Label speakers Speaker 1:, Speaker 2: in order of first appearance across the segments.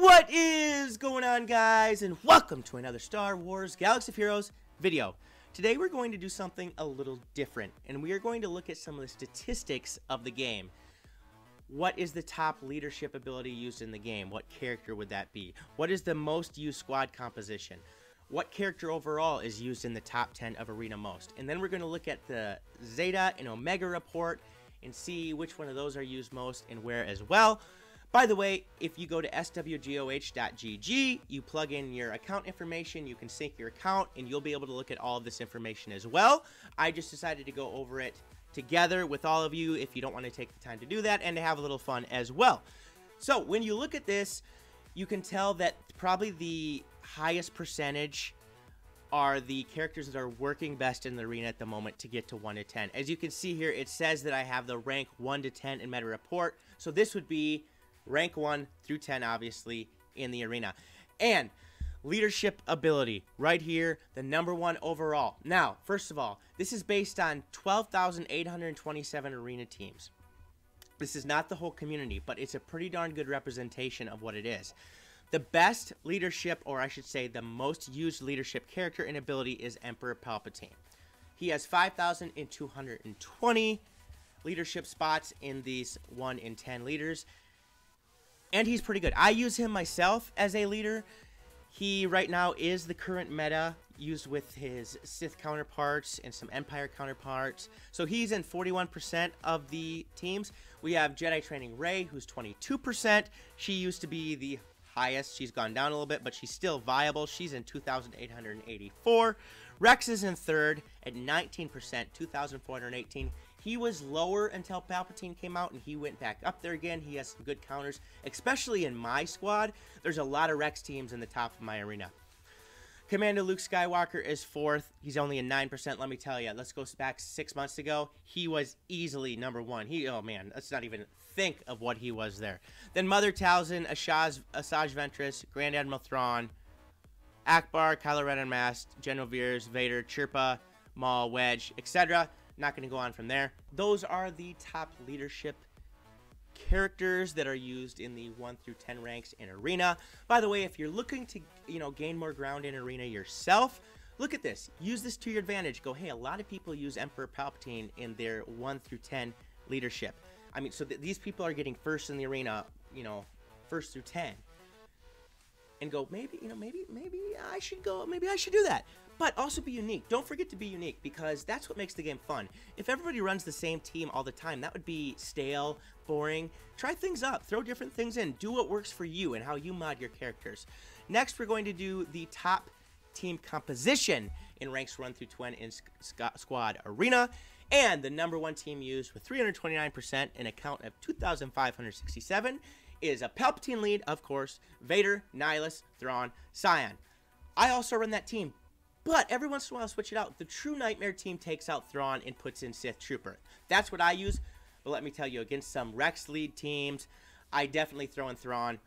Speaker 1: What is going on guys and welcome to another Star Wars Galaxy of Heroes video. Today we're going to do something a little different and we are going to look at some of the statistics of the game. What is the top leadership ability used in the game? What character would that be? What is the most used squad composition? What character overall is used in the top 10 of Arena most? And then we're going to look at the Zeta and Omega report and see which one of those are used most and where as well. By the way, if you go to swgoh.gg, you plug in your account information, you can sync your account, and you'll be able to look at all of this information as well. I just decided to go over it together with all of you if you don't want to take the time to do that and to have a little fun as well. So when you look at this, you can tell that probably the highest percentage are the characters that are working best in the arena at the moment to get to 1 to 10. As you can see here, it says that I have the rank 1 to 10 in Meta Report. So this would be rank 1 through 10, obviously, in the arena. And leadership ability, right here, the number one overall. Now, first of all, this is based on 12,827 arena teams. This is not the whole community, but it's a pretty darn good representation of what it is. The best leadership, or I should say the most used leadership character and ability is Emperor Palpatine. He has 5,220 leadership spots in these 1 in 10 leaders. And he's pretty good. I use him myself as a leader. He right now is the current meta used with his Sith counterparts and some Empire counterparts. So he's in 41% of the teams. We have Jedi Training Rey, who's 22%. She used to be the highest. She's gone down a little bit, but she's still viable. She's in 2,884. Rex is in third at 19%, 2,418. He was lower until Palpatine came out, and he went back up there again. He has some good counters, especially in my squad. There's a lot of Rex teams in the top of my arena. Commander Luke Skywalker is fourth. He's only a 9%. Let me tell you, let's go back six months ago. He was easily number one. He, oh man, let's not even think of what he was there. Then Mother Talzin, Asajj, Asajj Ventress, Grand Admiral Thrawn, Ackbar, Kylo Ren Unmasked, General Veers, Vader, Chirpa, Maul, Wedge, etc. Not going to go on from there. Those are the top leadership characters that are used in the 1 through 10 ranks in Arena. By the way, if you're looking to, you know, gain more ground in Arena yourself, look at this. Use this to your advantage. Go, hey, a lot of people use Emperor Palpatine in their 1 through 10 leadership. I mean, so th these people are getting first in the arena, you know, first through 10. And go, maybe, you know, maybe, maybe I should go, maybe I should do that but also be unique. Don't forget to be unique because that's what makes the game fun. If everybody runs the same team all the time, that would be stale, boring. Try things up, throw different things in, do what works for you and how you mod your characters. Next, we're going to do the top team composition in ranks 1 through 10 in Squad Arena. And the number one team used with 329% and a count of 2,567 is a Palpatine lead, of course, Vader, Nihilus, Thrawn, Sion. I also run that team, but every once in a while, switch it out. The True Nightmare team takes out Thrawn and puts in Sith Trooper. That's what I use. But let me tell you, against some Rex lead teams, I definitely throw in Thrawn.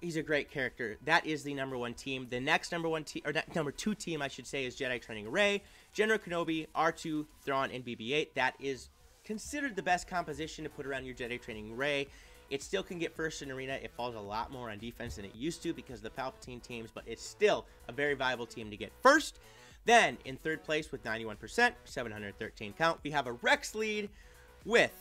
Speaker 1: He's a great character. That is the number one team. The next number one team, or number two team, I should say, is Jedi Training Rey, General Kenobi, R2, Thrawn, and BB-8. That is considered the best composition to put around your Jedi Training Rey. It still can get first in arena. It falls a lot more on defense than it used to because of the Palpatine teams, but it's still a very viable team to get first. Then, in third place with 91%, 713 count, we have a Rex lead with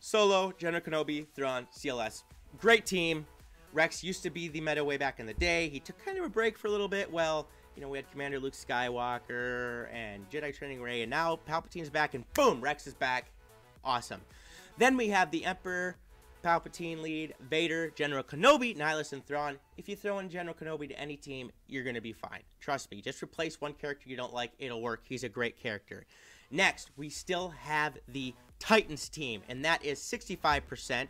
Speaker 1: Solo, General Kenobi, Thrawn, CLS. Great team. Rex used to be the meta way back in the day. He took kind of a break for a little bit. Well, you know, we had Commander Luke Skywalker and Jedi Training Rey, and now Palpatine's back, and boom, Rex is back. Awesome. Then we have the Emperor Palpatine lead, Vader, General Kenobi, Nihilus, and Thrawn. If you throw in General Kenobi to any team, you're going to be fine. Trust me. Just replace one character you don't like, it'll work. He's a great character. Next, we still have the Titans team, and that is 65%,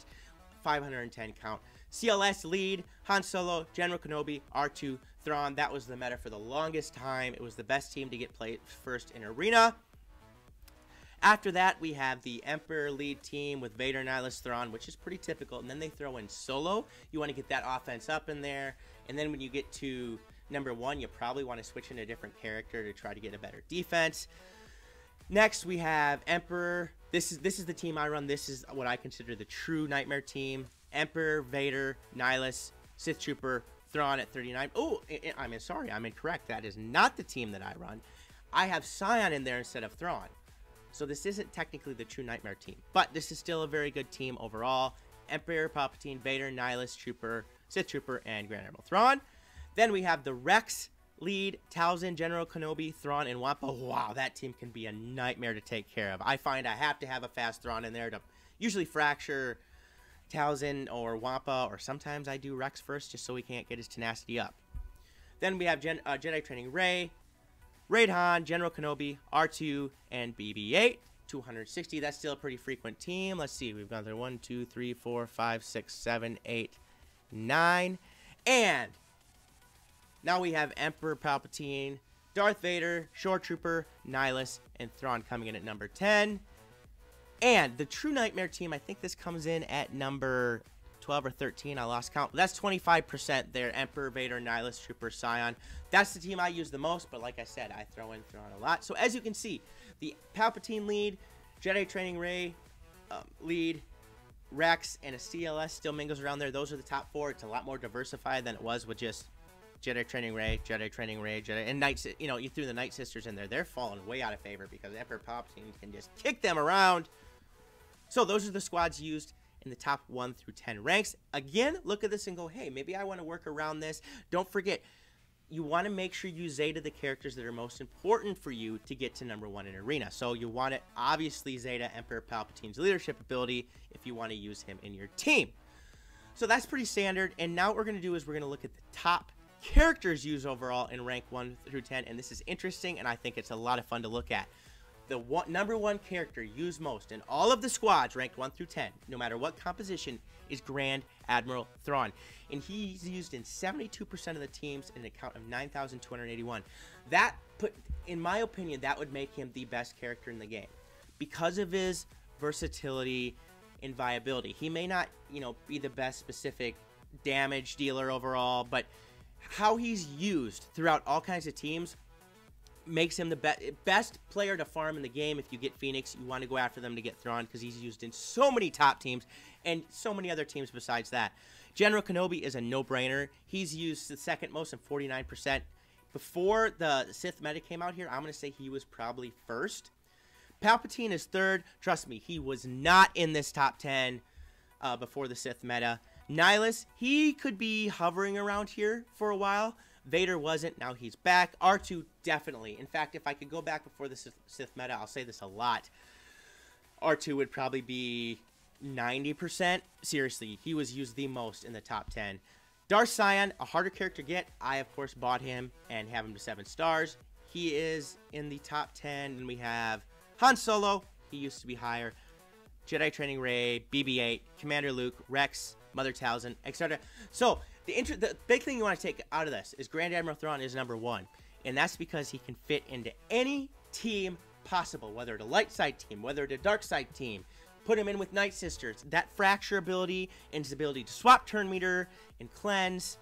Speaker 1: 510 count. CLS lead, Han Solo, General Kenobi, R2, Thrawn. That was the meta for the longest time. It was the best team to get played first in Arena. After that, we have the Emperor lead team with Vader, Nihilus, Thrawn, which is pretty typical. And then they throw in Solo. You want to get that offense up in there. And then when you get to number one, you probably want to switch in a different character to try to get a better defense. Next, we have Emperor. This is this is the team I run. This is what I consider the true Nightmare team. Emperor, Vader, Nihilus, Sith Trooper, Thrawn at 39. Oh, I'm sorry, I'm incorrect. That is not the team that I run. I have Sion in there instead of Thrawn. So this isn't technically the true Nightmare team, but this is still a very good team overall. Emperor Palpatine, Vader, Nihilus, Trooper, Sith Trooper, and Grand Admiral Thrawn. Then we have the Rex lead, Talzin, General Kenobi, Thrawn, and Wampa. Wow, that team can be a nightmare to take care of. I find I have to have a fast Thrawn in there to usually fracture Talzin or Wampa, or sometimes I do Rex first just so he can't get his tenacity up. Then we have Gen- uh, Jedi Training Rey, Raid Han, General Kenobi, R2, and BB-8. 260. That's still a pretty frequent team. Let's see. We've gone through 1, 2, 3, 4, 5, 6, 7, 8, 9. And now we have Emperor Palpatine, Darth Vader, Shore Trooper, Nihilus, and Thrawn coming in at number 10. And the True Nightmare team, I think this comes in at number 12 or 13. I lost count. That's 25% there. Emperor, Vader, Nihilus, Trooper, Sion. That's the team I use the most, but like I said, I throw in throw Thrawn a lot. So as you can see, the Palpatine lead, Jedi Training Rey um, lead, Rex, and a CLS still mingles around there. Those are the top four. It's a lot more diversified than it was with just Jedi Training Rey, Jedi Training Rey, Jedi, and Night. You know, you threw the Night Sisters in there. They're falling way out of favor because Emperor Palpatine can just kick them around. So those are the squads used in the top 1 through 10 ranks. Again, look at this and go, hey, maybe I want to work around this. Don't forget, you want to make sure you Zeta the characters that are most important for you to get to number one in arena. So you want to obviously Zeta Emperor Palpatine's leadership ability if you want to use him in your team. So that's pretty standard. And now what we're going to do is we're going to look at the top characters used overall in rank 1 through 10. And this is interesting and I think it's a lot of fun to look at the one, number one character used most in all of the squads ranked 1 through 10, no matter what composition, is Grand Admiral Thrawn. And he's used in 72% of the teams in a count of 9,281. That put, in my opinion, that would make him the best character in the game. Because of his versatility and viability. He may not, you know, be the best specific damage dealer overall, but how he's used throughout all kinds of teams makes him the be- best player to farm in the game. If you get Phoenix, you want to go after them to get Thrawn because he's used in so many top teams and so many other teams besides that. General Kenobi is a no-brainer. He's used the second most and 49%. Before the Sith meta came out here, I'm going to say he was probably first. Palpatine is third. Trust me, he was not in this top 10 uh, before the Sith meta. Nihilus, he could be hovering around here for a while, Vader wasn't. Now he's back. R2 definitely. In fact, if I could go back before the Sith meta, I'll say this a lot. R2 would probably be 90%. Seriously, he was used the most in the top 10. Darth Sion, a harder character to get. I, of course, bought him and have him to 7 stars. He is in the top 10. And we have Han Solo. He used to be higher. Jedi Training Rey, BB-8, Commander Luke, Rex, Mother Talzin, etc. So the, inter- the big thing you want to take out of this is Grand Admiral Thrawn is number one, and that's because he can fit into any team possible, whether it's a light side team, whether it's a dark side team. Put him in with Night Sisters. That fracture ability and his ability to swap turn meter and cleanse.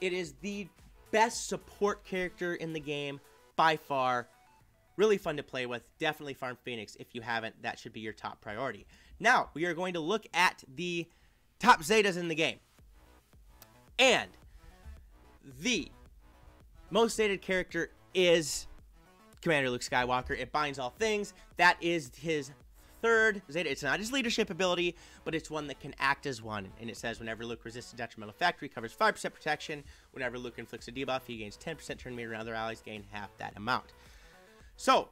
Speaker 1: It is the best support character in the game by far. Really fun to play with. Definitely farm Phoenix. If you haven't, that should be your top priority. Now, we are going to look at the top Zetas in the game. And the most stated character is Commander Luke Skywalker. It binds all things. That is his third Zeta. It's not his leadership ability, but it's one that can act as one. And it says whenever Luke resists a detrimental effect, recovers 5% protection. Whenever Luke inflicts a debuff, he gains 10% turn meter, and other allies gain half that amount. So,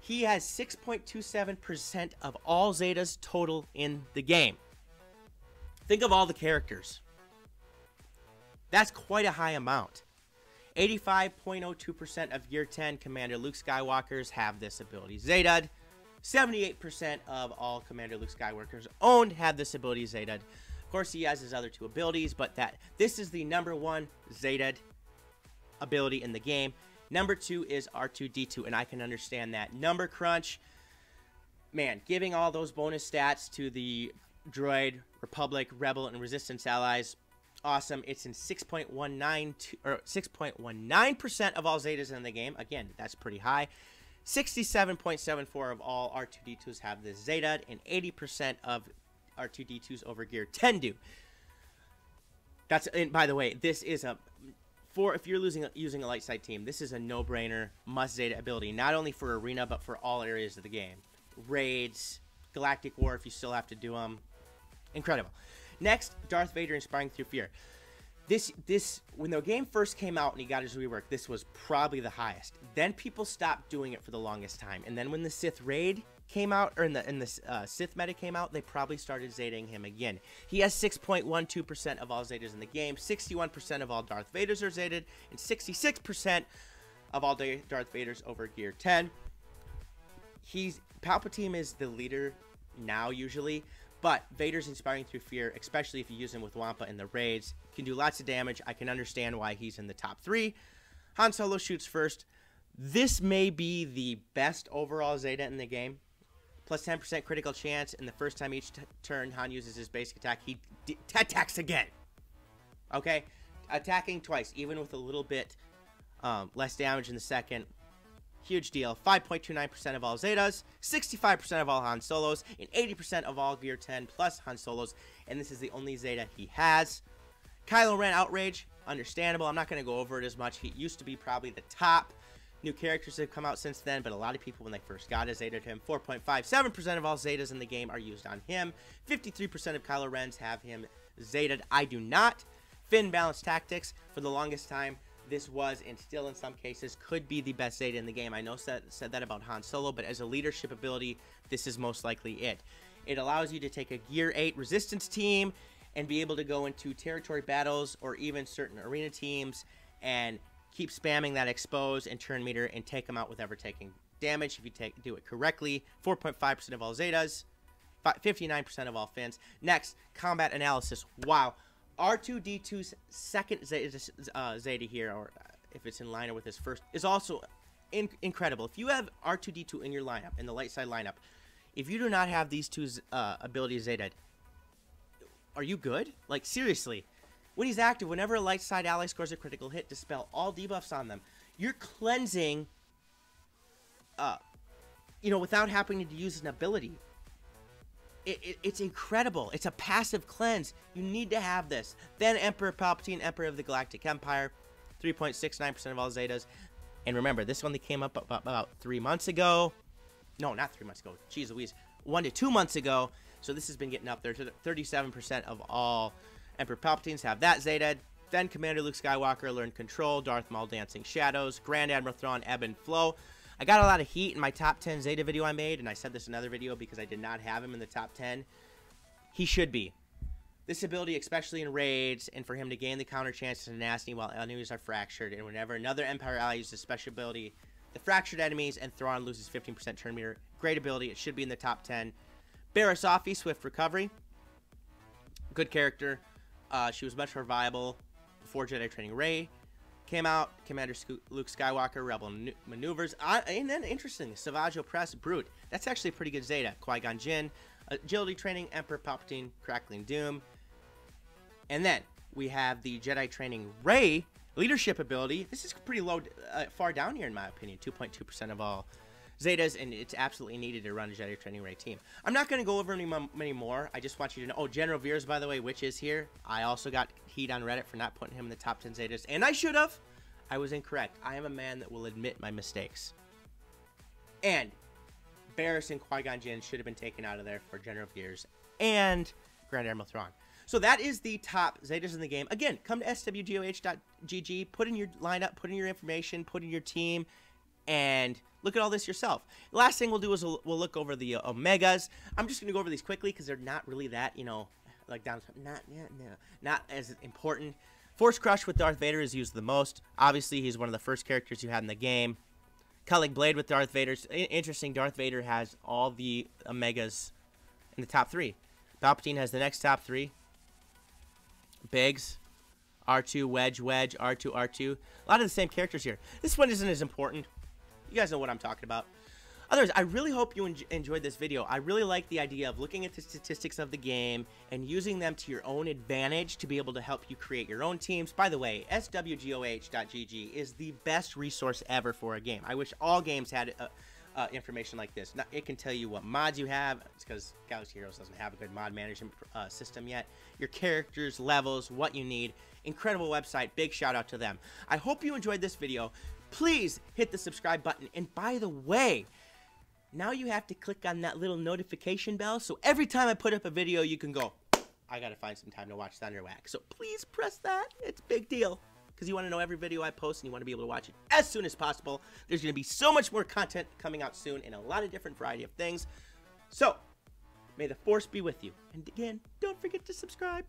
Speaker 1: he has 6.27% of all Zetas total in the game. Think of all the characters. That's quite a high amount. 85.02% of Gear 10 Commander Luke Skywalkers have this ability Zeta. 78% of all Commander Luke Skywalkers owned have this ability Zeta. Of course, he has his other two abilities, but that this is the number one Zeta ability in the game. Number two is R2D2, and I can understand that. Number crunch, man, giving all those bonus stats to the droid, Republic, Rebel, and Resistance allies awesome. It's in 6.19 or 6.19% of all Zetas in the game. Again, that's pretty high. 67.74 of all R2D2s have this Zeta, and 80% of R2D2s over Gear 10 do. That's and by the way, this is a for if you're losing using a light side team, this is a no-brainer must Zeta ability, not only for arena but for all areas of the game. Raids, Galactic War if you still have to do them. Incredible. Next, Darth Vader inspiring through fear. This this when the game first came out and he got his rework, this was probably the highest. Then people stopped doing it for the longest time, and then when the Sith raid came out, or in the in the uh, Sith meta came out, they probably started Zetaing him again. He has 6.12% of all Zetas in the game, 61% of all Darth Vaders are Zeted, and 66% of all Darth Vaders over Gear 10. He's Palpatine is the leader now usually, but Vader's inspiring through fear, especially if you use him with Wampa in the raids, can do lots of damage. I can understand why he's in the top three. Han Solo shoots first. This may be the best overall Zeta in the game. Plus 10% critical chance, and the first time each turn Han uses his basic attack, he attacks again. Okay? Attacking twice, even with a little bit um, less damage in the second. Huge deal. 5.29% of all Zetas, 65% of all Han Solos, and 80% of all Gear 10 plus Han Solos. And this is the only Zeta he has. Kylo Ren Outrage, understandable. I'm not going to go over it as much. He used to be probably the top. New characters have come out since then, but a lot of people, when they first got it, Zetaed him. 4.57% of all Zetas in the game are used on him. 53% of Kylo Ren's have him Zetaed. I do not. Finn Balanced Tactics, for the longest time, this was and still in some cases could be the best Zeta in the game. I know said, said that about Han Solo, but as a leadership ability, this is most likely it. It allows you to take a Gear 8 resistance team and be able to go into territory battles or even certain arena teams and keep spamming that expose and turn meter and take them out without ever taking damage if you take do it correctly. 4.5% of all Zetas, 59% of all Finns. Next, combat analysis. Wow. R2D2's second Zeta, uh, Zeta here, or if it's in line with his first, is also in incredible. If you have R2D2 in your lineup, in the light side lineup, if you do not have these two uh, abilities Zeta, are you good? Like, seriously. When he's active, whenever a light side ally scores a critical hit, dispel all debuffs on them. You're cleansing, uh, you know, without having to use an ability it, it, it's incredible. It's a passive cleanse. You need to have this. Then Emperor Palpatine, Emperor of the Galactic Empire, 3.69% of all Zetas. And remember, this only came up about, about three months ago. No, not three months ago. Jeez Louise. One to two months ago. So this has been getting up there to 37% of all Emperor Palpatines have that Zeta. Then Commander Luke Skywalker learned Control, Darth Maul Dancing Shadows, Grand Admiral Thrawn Ebb and Flow. I got a lot of heat in my top 10 Zeta video I made, and I said this in another video because I did not have him in the top 10. He should be. This ability, especially in raids, and for him to gain the counter chance to tenacity while enemies are fractured, and whenever another Empire ally uses a special ability, the fractured enemies and Thrawn loses 15% turn meter. Great ability. It should be in the top 10. Barriss Swift Recovery. Good character. Uh, she was much more viable before Jedi Training Rey came out. Commander Luke Skywalker, Rebel Maneuvers. Uh, and then, interesting, Savage Opress, Brute. That's actually pretty good Zeta. Qui-Gon Jinn, Agility Training, Emperor Palpatine, Crackling Doom. And then, we have the Jedi Training Rey, Leadership ability. This is pretty low, uh, far down here in my opinion. 2.2% of all Zetas, and it's absolutely needed to run a Jedi Training Rey team. I'm not going to go over any, many more. I just want you to know. Oh, General Veers, by the way, which is here. I also got heat on Reddit for not putting him in the top 10 Zetas, and I should have. I was incorrect. I am a man that will admit my mistakes. And Barriss and Qui-Gon Jinn should have been taken out of there for General Veers and Grand Admiral Thrawn. So that is the top Zetas in the game. Again, come to swgoh.gg, put in your lineup, put in your information, put in your team, and look at all this yourself. Last thing we'll do is we'll, we'll look over the uh, Omegas. I'm just going to go over these quickly because they're not really that, you know, like down, not, not, no, not as important. Force Crush with Darth Vader is used the most. Obviously, he's one of the first characters you had in the game. Culling Blade with Darth Vader. Interesting, Darth Vader has all the Omegas in the top three. Palpatine has the next top three. Biggs, R2, Wedge, Wedge, R2, R2. A lot of the same characters here. This one isn't as important. You guys know what I'm talking about. Others, I really hope you en enjoyed this video. I really like the idea of looking at the statistics of the game and using them to your own advantage to be able to help you create your own teams. By the way, swgoh.gg is the best resource ever for a game. I wish all games had a, uh, information like this. Now, it can tell you what mods you have. It's because Galaxy Heroes doesn't have a good mod management uh, system yet. Your characters, levels, what you need. Incredible website. Big shout out to them. I hope you enjoyed this video. Please hit the subscribe button. And by the way, now you have to click on that little notification bell. So every time I put up a video, you can go, I got to find some time to watch Thunder Wack. So please press that. It's a big deal because you want to know every video I post and you want to be able to watch it as soon as possible. There's going to be so much more content coming out soon and a lot of different variety of things. So, may the force be with you. And again, don't forget to subscribe.